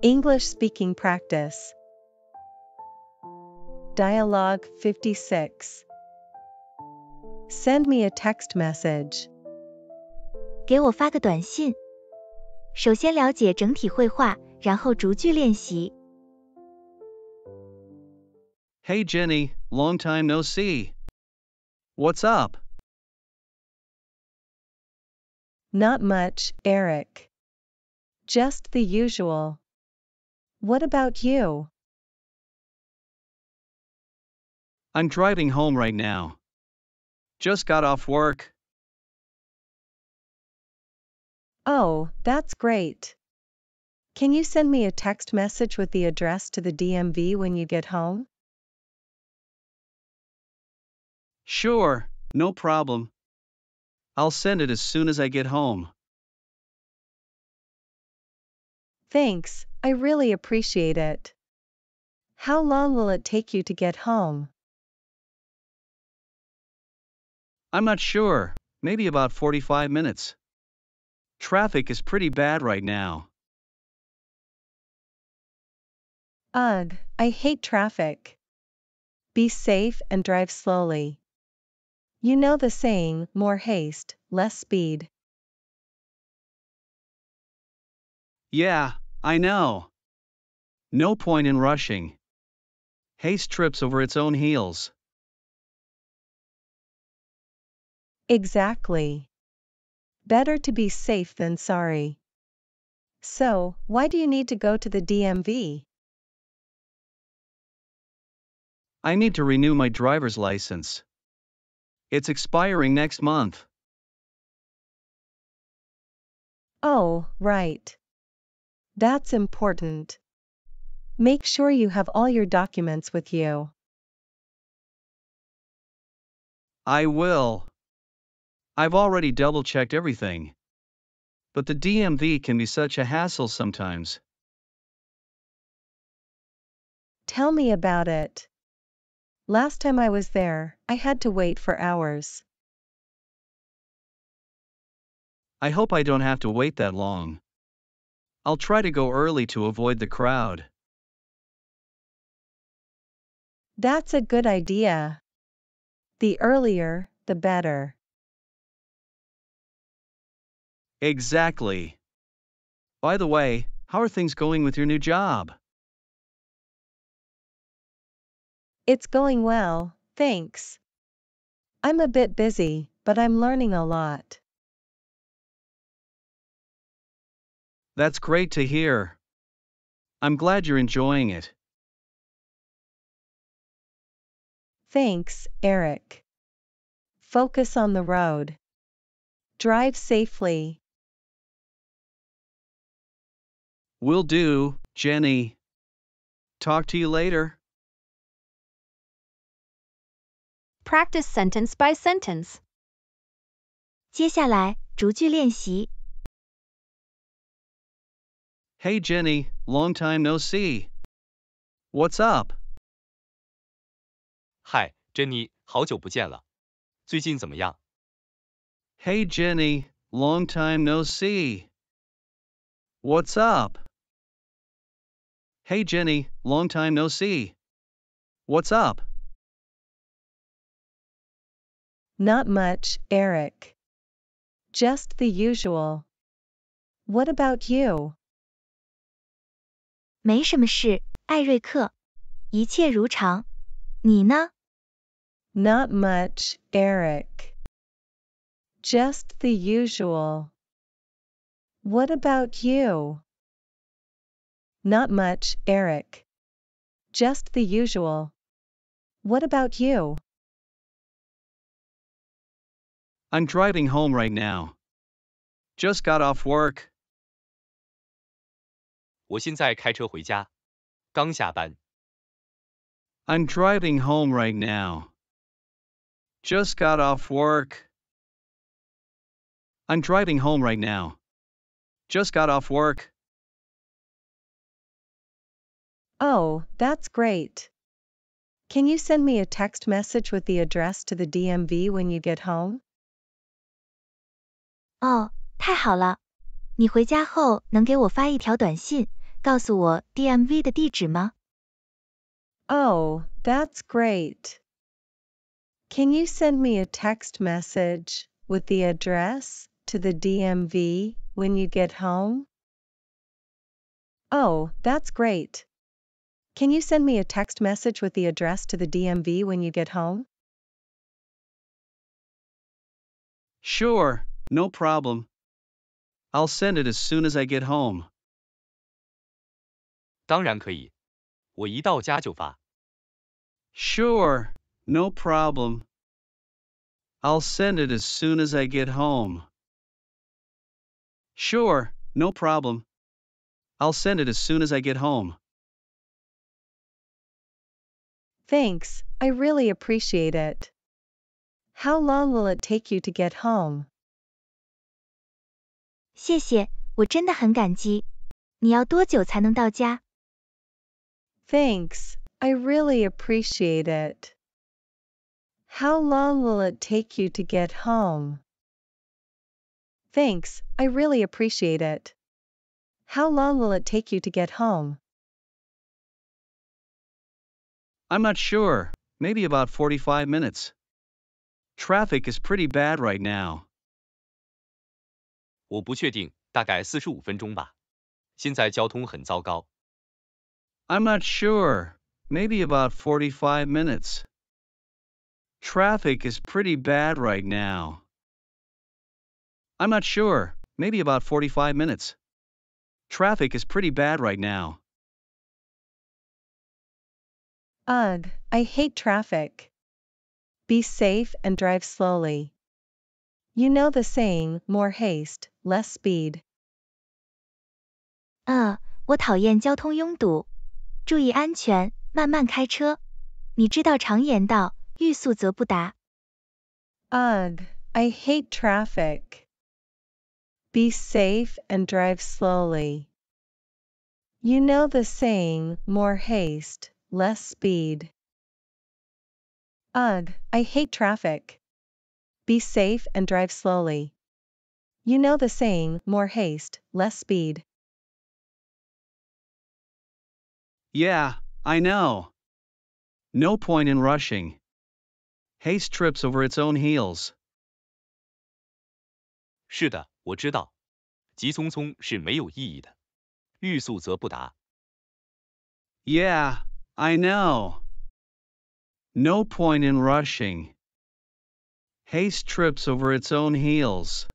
English speaking practice. Dialogue 56. Send me a text message. 给我发个短信。首先了解整体会话，然后逐句练习。Hey Jenny, long time no see. What's up? Not much, Eric. Just the usual. What about you? I'm driving home right now. Just got off work. Oh, that's great. Can you send me a text message with the address to the DMV when you get home? Sure, no problem. I'll send it as soon as I get home. Thanks, I really appreciate it. How long will it take you to get home? I'm not sure, maybe about 45 minutes. Traffic is pretty bad right now. Ugh, I hate traffic. Be safe and drive slowly. You know the saying, more haste, less speed. Yeah, I know. No point in rushing. Haste trips over its own heels. Exactly. Better to be safe than sorry. So, why do you need to go to the DMV? I need to renew my driver's license. It's expiring next month. Oh, right. That's important. Make sure you have all your documents with you. I will. I've already double checked everything. But the DMV can be such a hassle sometimes. Tell me about it. Last time I was there, I had to wait for hours. I hope I don't have to wait that long. I'll try to go early to avoid the crowd. That's a good idea. The earlier, the better. Exactly. By the way, how are things going with your new job? It's going well, thanks. I'm a bit busy, but I'm learning a lot. That's great to hear. I'm glad you're enjoying it. Thanks, Eric. Focus on the road. Drive safely. Will do, Jenny. Talk to you later. Practice sentence by sentence. 接下来逐句练习。 Hey Jenny, long time no see. What's up? 嗨，珍妮，好久不见了，最近怎么样？ Hey Jenny, long time no see. What's up? Hey Jenny, long time no see. What's up? Not much, Eric. Just the usual. What about you? 没什么事，艾瑞克，一切如常。你呢？ Not much, Eric. Just the usual. What about you? Not much, Eric. Just the usual. What about you? I'm driving home right now. Just got off work. 我现在开车回家，刚下班。 I'm driving home right now. Just got off work. I'm driving home right now. Just got off work. Oh, that's great. Can you send me a text message with the address to the DMV when you get home? 哦，太好了！你回家后能给我发一条短信， 告 告诉我 DMV 的地址吗？ Oh, that's great. Can you send me a text message with the address to the DMV when you get home? Oh, that's great. Can you send me a text message with the address to the DMV when you get home? Sure, no problem. I'll send it as soon as I get home. 当然可以，我一到家就发。 Sure, no problem. I'll send it as soon as I get home. Sure, no problem. I'll send it as soon as I get home. Thanks, I really appreciate it. How long will it take you to get home? 谢谢，我真的很感激。你要多久才能到家？ Thanks, I really appreciate it. How long will it take you to get home? Thanks, I really appreciate it. How long will it take you to get home? I'm not sure, maybe about 45 minutes. Traffic is pretty bad right now. 我不确定，大概四十五分钟吧。现在交通很糟糕。 I'm not sure, maybe about 45 minutes. Traffic is pretty bad right now. I'm not sure, maybe about 45 minutes. Traffic is pretty bad right now. Ugh, I hate traffic. Be safe and drive slowly. You know the saying, more haste, less speed. 呃，我讨厌交通拥堵， 注意安全，慢慢开车。你知道常言道，欲速则不达。 Ugh, I hate traffic. Be safe and drive slowly. You know the saying, more haste, less speed. Ugh, I hate traffic. Be safe and drive slowly. You know the saying, more haste, less speed. Yeah, I know. No point in rushing. Haste trips over its own heels. 是的，我知道，急匆匆是没有意义的，欲速则不达。 Yeah, I know. No point in rushing. Haste trips over its own heels.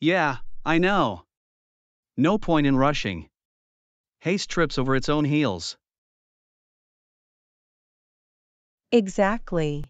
Yeah, I know. No point in rushing. Haste trips over its own heels. Exactly.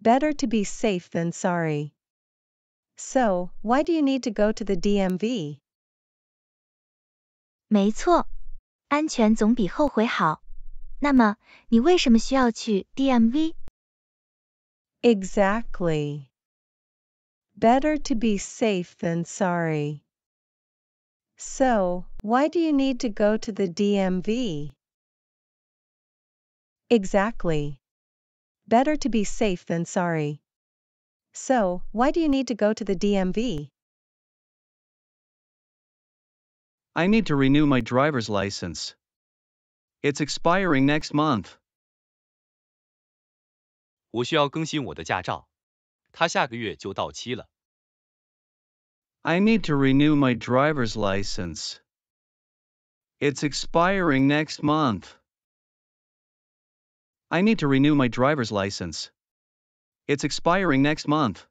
Better to be safe than sorry. So, why do you need to go to the DMV? 没错，安全总比后悔好。那么，你为什么需要去 DMV？ Exactly. Better to be safe than sorry. So, why do you need to go to the DMV? Exactly. Better to be safe than sorry. So, why do you need to go to the DMV? I need to renew my driver's license. It's expiring next month. 我需要更新我的驾照，它下个月就到期了。 I need to renew my driver's license. It's expiring next month. I need to renew my driver's license. It's expiring next month.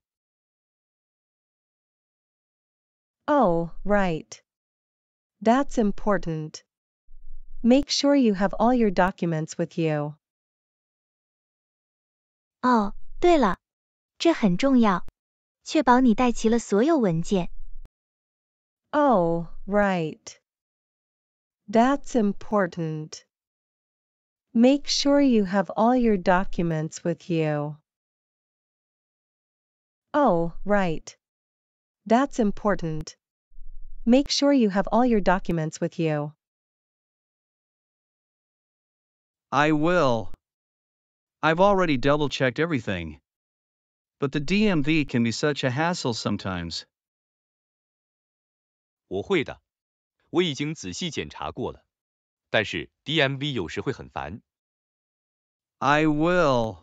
Oh, right. That's important. Make sure you have all your documents with you. 哦，对了，这很重要，确保你带齐了所有文件。 Oh, right. That's important. Make sure you have all your documents with you. Oh, right. That's important. Make sure you have all your documents with you. I will. I've already double checked everything. But the DMV can be such a hassle sometimes. 我会的， 我已经仔细检查过了，但是 DMV 有时会很烦。 I will.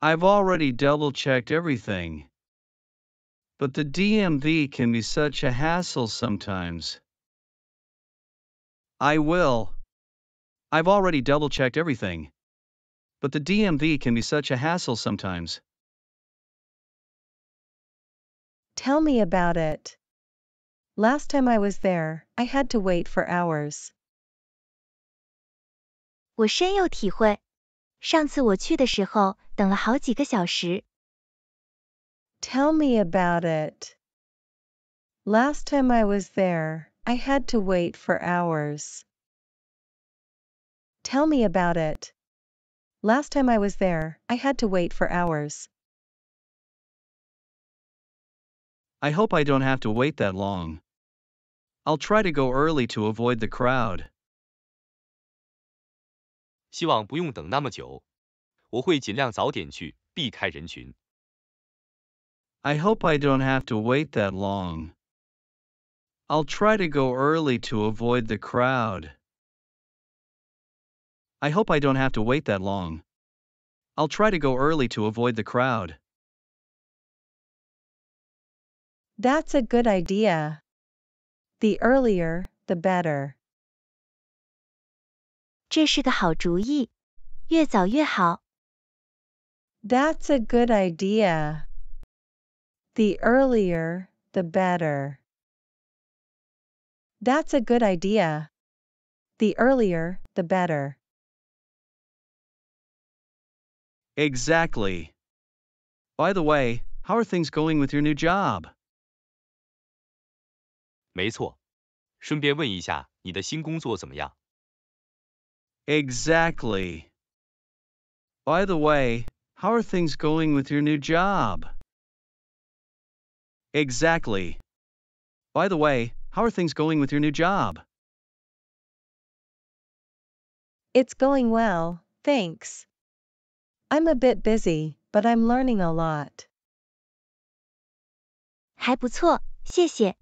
I've already double checked everything. But the DMV can be such a hassle sometimes. I will. I've already double checked everything. But the DMV can be such a hassle sometimes. Tell me about it. Last time I was there, I had to wait for hours. 我深有体会。上次我去的时候，等了好几个小时。 Tell me about it. Last time I was there, I had to wait for hours. Tell me about it. Last time I was there, I had to wait for hours. I hope I don't have to wait that long. I'll try to go early to avoid the crowd. 希望不用等那么久，我会尽量早点去，避开人群。 I hope I don't have to wait that long. I'll try to go early to avoid the crowd. I hope I don't have to wait that long. I'll try to go early to avoid the crowd. That's a good idea. The earlier, the better. 这是个好主意，越早越好。 That's a good idea. The earlier, the better. That's a good idea. The earlier, the better. Exactly. By the way, how are things going with your new job? 没错，顺便问一下，你的新工作怎么样？ Exactly. By the way, how are things going with your new job? Exactly. By the way, how are things going with your new job? It's going well, thanks. I'm a bit busy, but I'm learning a lot. 还不错，谢谢。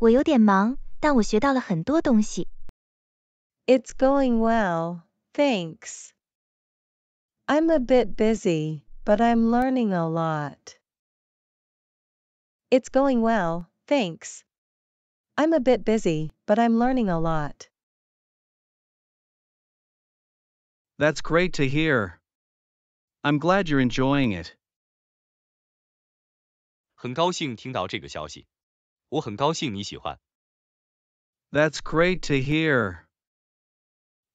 我有点忙，但我学到了很多东西。 It's going well, thanks. I'm a bit busy, but I'm learning a lot. It's going well, thanks. I'm a bit busy, but I'm learning a lot. That's great to hear. I'm glad you're enjoying it. 很高兴听到这个消息， 我很高兴你喜欢。 That's great to hear.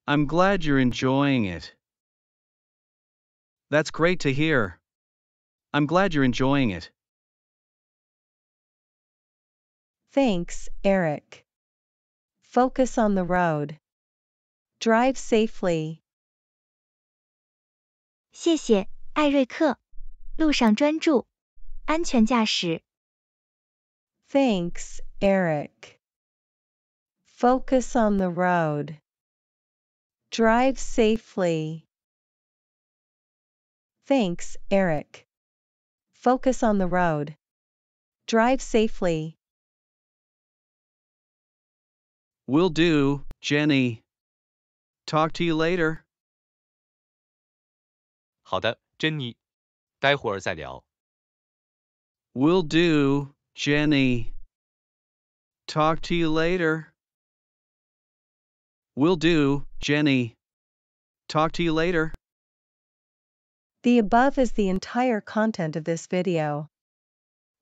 I'm glad you're enjoying it. That's great to hear. I'm glad you're enjoying it. Thanks, Eric. Focus on the road. Drive safely. 谢谢，艾瑞克。路上专注，安全驾驶。 Thanks, Eric. Focus on the road. Drive safely. Thanks, Eric. Focus on the road. Drive safely. Will do, Jenny. Talk to you later. 好的，珍妮，待会儿再聊。 Will do, Jenny. Talk to you later. Will do, Jenny. Talk to you later. The above is the entire content of this video.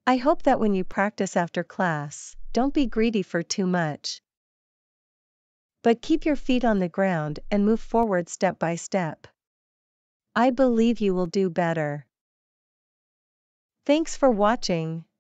I hope that when you practice after class, don't be greedy for too much. But keep your feet on the ground and move forward step by step. I believe you will do better. Thanks for watching,